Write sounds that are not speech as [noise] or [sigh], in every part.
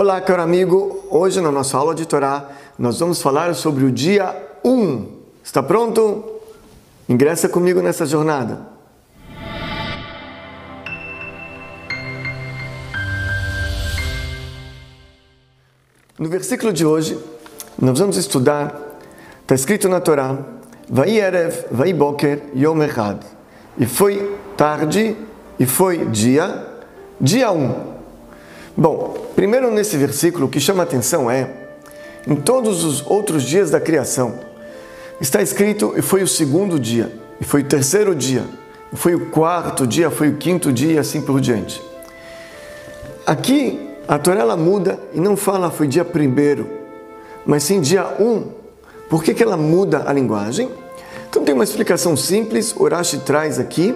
Olá, caro amigo. Hoje na nossa aula de Torá nós vamos falar sobre o dia 1. Está pronto? Ingressa comigo nessa jornada. No versículo de hoje, nós vamos estudar, está escrito na Torá, Vai Erev, Vai Boker, Yom Echad. E foi tarde e foi dia, dia 1. Bom, primeiro nesse versículo o que chama atenção é, em todos os outros dias da criação, está escrito e foi o segundo dia, e foi o terceiro dia, e foi o quarto dia, foi o quinto dia e assim por diante. Aqui a Torá ela muda e não fala foi dia primeiro, mas sim dia um. Por que, que ela muda a linguagem? Então tem uma explicação simples, Urashi traz aqui.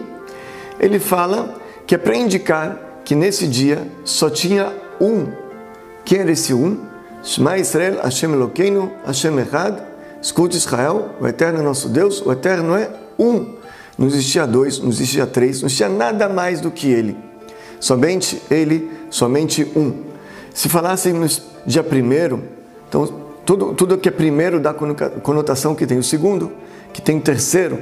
Ele fala que é para indicar que nesse dia só tinha um. Quem era esse um? Shema Israel, Hashem Elokeinu, Hashem Echad. Escute Israel, o Eterno é nosso Deus, o Eterno é um. Não existia dois, não existia três, não existia nada mais do que Ele. Somente Ele, somente um. Se falassemos dia primeiro, então tudo, tudo que é primeiro dá conotação que tem o segundo, que tem o terceiro.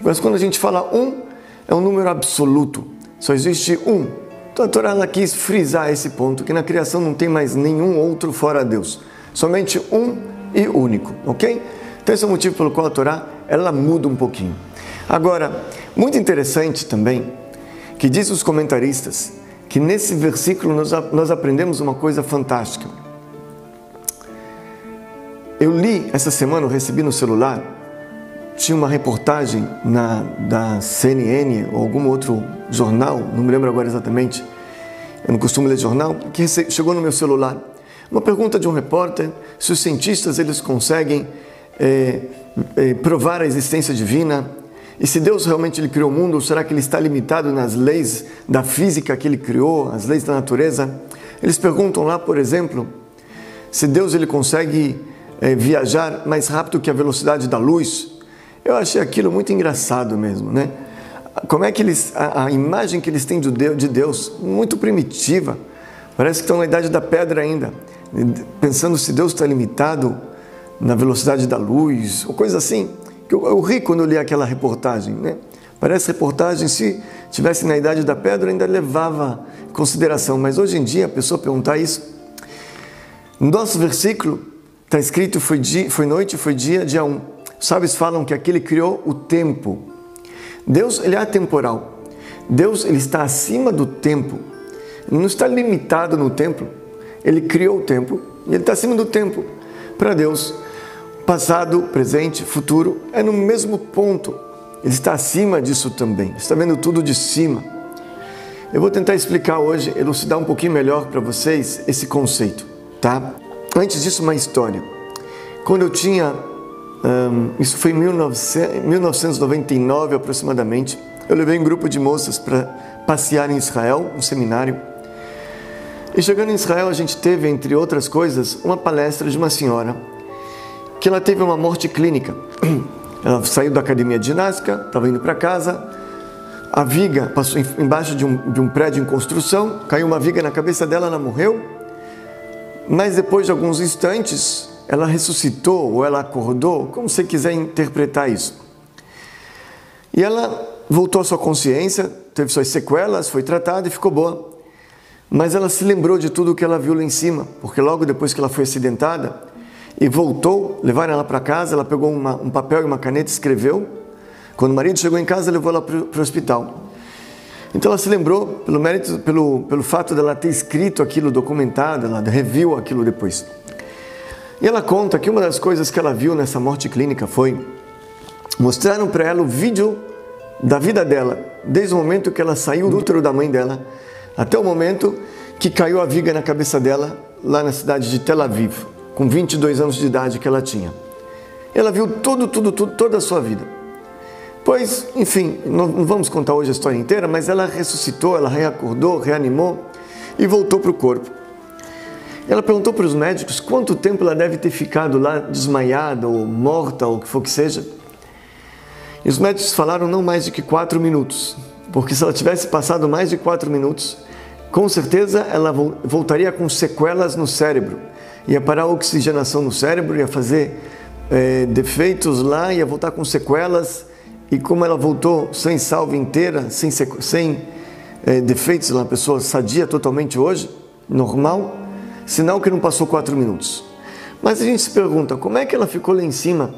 Mas quando a gente fala um, é um número absoluto. Só existe um. Então a Torá quis frisar esse ponto, que na criação não tem mais nenhum outro fora Deus. Somente um e único, ok? Então esse é o motivo pelo qual a Torá ela muda um pouquinho. Agora, muito interessante também, que diz os comentaristas, que nesse versículo nós, nós aprendemos uma coisa fantástica. Eu li essa semana, eu recebi no celular, tinha uma reportagem na, da CNN ou algum outro jornal, não me lembro agora exatamente, eu não costumo ler jornal, que chegou no meu celular. Uma pergunta de um repórter se os cientistas eles conseguem é, é, provar a existência divina e se Deus realmente ele criou o mundo, ou será que ele está limitado nas leis da física que ele criou, as leis da natureza? Eles perguntam lá, por exemplo, se Deus ele consegue é, viajar mais rápido que a velocidade da luz. Eu achei aquilo muito engraçado mesmo, né? Como é que eles, a, a imagem que eles têm de Deus, de Deus, muito primitiva, parece que estão na idade da pedra ainda, pensando se Deus está limitado na velocidade da luz, ou coisa assim. Eu, eu ri quando eu li aquela reportagem, né? Parece reportagem, se tivesse na idade da pedra, ainda levava consideração, mas hoje em dia a pessoa perguntar isso. No nosso versículo está escrito: foi, dia, foi noite, foi dia, dia 1. Os sábios falam que aquele criou o tempo. Deus ele é atemporal. Deus ele está acima do tempo. Ele não está limitado no tempo. Ele criou o tempo e ele está acima do tempo. Para Deus, passado, presente, futuro, é no mesmo ponto. Ele está acima disso também. Está vendo tudo de cima. Eu vou tentar explicar hoje, elucidar um pouquinho melhor para vocês esse conceito, tá? Antes disso, uma história. Quando eu tinha, um, isso foi em 1999 aproximadamente, eu levei um grupo de moças para passear em Israel, um seminário. E chegando em Israel, a gente teve, entre outras coisas, uma palestra de uma senhora que ela teve uma morte clínica. [clears throat] Ela saiu da academia de ginástica, estava indo para casa, a viga passou embaixo de um, de um prédio em construção, caiu uma viga na cabeça dela, ela morreu. Mas depois de alguns instantes, ela ressuscitou ou ela acordou, como você quiser interpretar isso. E ela voltou à sua consciência, teve suas sequelas, foi tratada e ficou boa. Mas ela se lembrou de tudo o que ela viu lá em cima, porque logo depois que ela foi acidentada, e voltou, levaram ela para casa, ela pegou uma, um papel e uma caneta e escreveu. Quando o marido chegou em casa, levou ela para o hospital. Então ela se lembrou, pelo mérito, pelo, pelo fato dela ter escrito aquilo, documentado, ela reviu aquilo depois. E ela conta que uma das coisas que ela viu nessa morte clínica foi mostraram para ela o vídeo da vida dela, desde o momento que ela saiu do útero da mãe dela, até o momento que caiu a viga na cabeça dela, lá na cidade de Tel Aviv com 22 anos de idade que ela tinha. Ela viu tudo, tudo, tudo, toda a sua vida. Pois, enfim, não vamos contar hoje a história inteira, mas ela ressuscitou, ela reacordou, reanimou e voltou para o corpo. Ela perguntou para os médicos quanto tempo ela deve ter ficado lá desmaiada ou morta ou o que for que seja. E os médicos falaram não mais de que quatro minutos, porque se ela tivesse passado mais de quatro minutos, com certeza ela voltaria com sequelas no cérebro. Ia parar a oxigenação no cérebro, ia fazer é, defeitos lá, ia voltar com sequelas. E como ela voltou sem salva inteira, sem, sem é, defeitos, uma pessoa sadia totalmente hoje, normal, sinal que não passou quatro minutos. Mas a gente se pergunta, como é que ela ficou lá em cima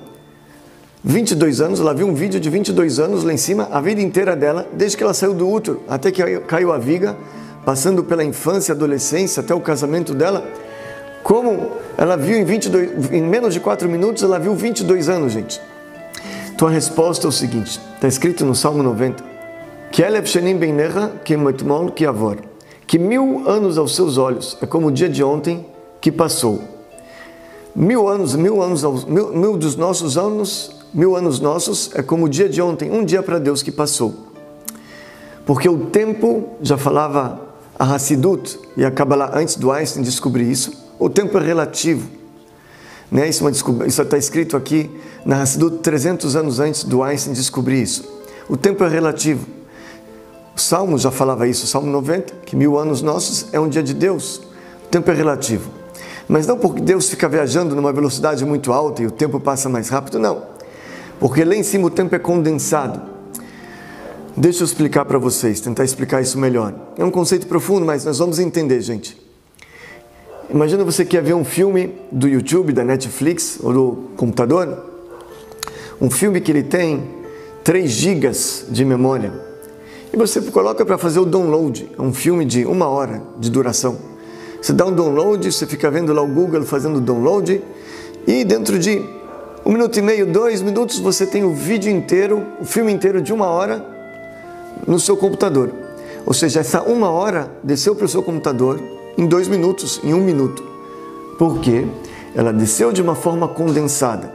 22 anos, ela viu um vídeo de 22 anos lá em cima, a vida inteira dela, desde que ela saiu do útero até que caiu a viga, passando pela infância, adolescência, até o casamento dela. Como ela viu em 22, em menos de 4 minutos, ela viu 22 anos, gente. Então a resposta é o seguinte, está escrito no Salmo 90, que que mil anos aos seus olhos é como o dia de ontem que passou. Mil anos, mil anos, mil, mil dos nossos anos Mil anos nossos é como o dia de ontem, um dia para Deus que passou. Porque o tempo, já falava a Hassidut e a Kabbalah antes do Einstein descobrir isso, o tempo é relativo. Né? Isso, é isso está escrito aqui na Hassidut 300 anos antes do Einstein descobrir isso. O tempo é relativo. O Salmo já falava isso, Salmo 90, que mil anos nossos é um dia de Deus. O tempo é relativo. Mas não porque Deus fica viajando numa velocidade muito alta e o tempo passa mais rápido, não porque lá em cima o tempo é condensado. Deixa eu explicar para vocês, tentar explicar isso melhor. É um conceito profundo, mas nós vamos entender, gente. Imagina você quer ver um filme do YouTube, da Netflix ou do computador, um filme que ele tem 3 gigas de memória, e você coloca para fazer o download, é um filme de uma hora de duração. Você dá um download, você fica vendo lá o Google fazendo download, e dentro de um minuto e meio, dois minutos, você tem o vídeo inteiro, o filme inteiro de uma hora no seu computador. Ou seja, essa uma hora desceu para o seu computador em dois minutos, em um minuto. Por quê? Ela desceu de uma forma condensada.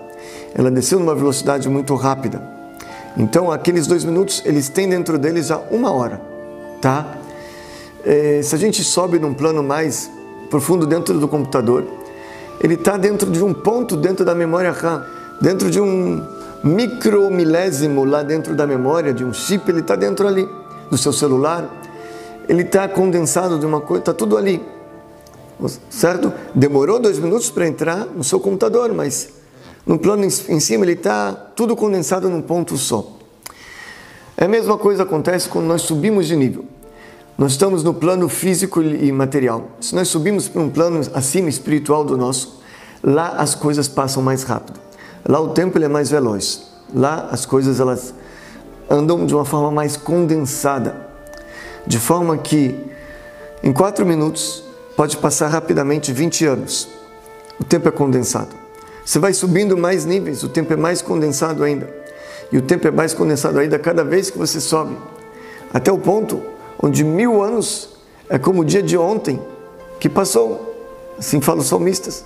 Ela desceu numa velocidade muito rápida. Então, aqueles dois minutos, eles têm dentro deles já uma hora, tá? É, se a gente sobe num plano mais profundo dentro do computador, ele está dentro de um ponto dentro da memória RAM dentro de um micromilésimo lá dentro da memória, de um chip, ele está dentro ali do seu celular, ele está condensado de uma coisa, está tudo ali, certo? Demorou dois minutos para entrar no seu computador, mas no plano em cima ele está tudo condensado num ponto só. É a mesma coisa acontece quando nós subimos de nível. Nós estamos no plano físico e material. Se nós subimos para um plano acima espiritual do nosso, lá as coisas passam mais rápido. Lá o tempo é mais veloz. Lá as coisas elas andam de uma forma mais condensada, de forma que em quatro minutos pode passar rapidamente 20 anos. O tempo é condensado. Você vai subindo mais níveis, o tempo é mais condensado ainda. E o tempo é mais condensado ainda cada vez que você sobe. Até o ponto onde mil anos é como o dia de ontem que passou. Assim falam os salmistas.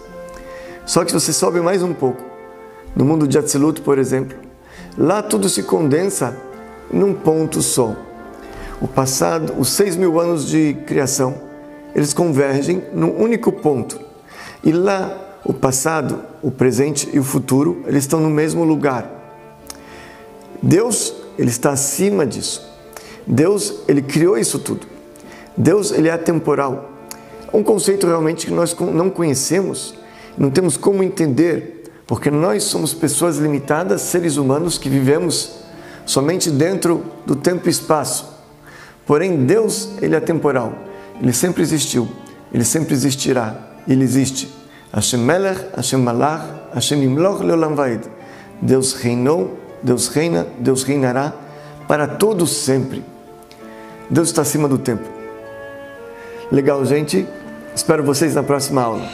Só que você sobe mais um pouco no mundo de Atzilut, por exemplo, lá tudo se condensa num ponto só. O passado, os seis mil anos de criação, eles convergem num único ponto. E lá, o passado, o presente e o futuro, eles estão no mesmo lugar. Deus, ele está acima disso. Deus, ele criou isso tudo. Deus, ele é atemporal. É um conceito realmente que nós não conhecemos, não temos como entender porque nós somos pessoas limitadas, seres humanos que vivemos somente dentro do tempo e espaço. Porém, Deus, ele é temporal. Ele sempre existiu, ele sempre existirá, ele existe. Hashem Melech, Hashem Malach, Hashem Imloch Leolam Vaed. Deus reinou, Deus reina, Deus reinará para todos sempre. Deus está acima do tempo. Legal, gente? Espero vocês na próxima aula.